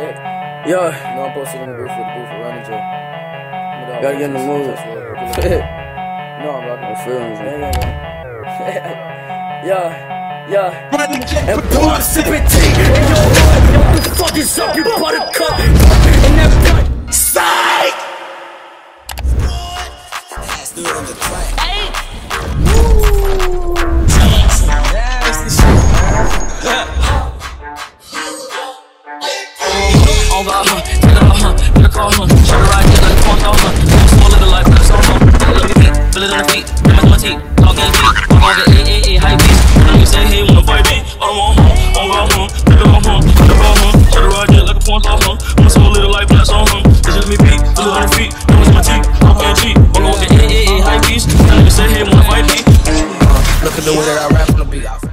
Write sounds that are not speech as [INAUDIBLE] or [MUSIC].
Yeah, No, I'm posted in the booth for the booth around each other. gotta get in the mood. [LAUGHS] No, I'm rocking. I feel me. Yeah, yeah. [LAUGHS] And pour sipping tea in your heart. What the fuck is up, you buttercup? And that blunt. Psych! on God, huh? Take it off, huh? a call, huh? Try to ride, like, come on, dog, huh? I'm so life like that, so huh? Tell it on your feet, feel it on your feet, damn it on my teeth, dog gang feet, I'm on the a a a high beast. When I say hey, wanna fight me, I don't want home, on God, huh? Take it off, huh? Better call, huh? Try to ride, like a porn star, huh? I'm so life like that, so huh? just let me beat, feel it on your feet, damn it on my teeth, dog gang feet, I'm on the a a a high beast. When I say hey, wanna fight me, look at the way that I rap on the beat.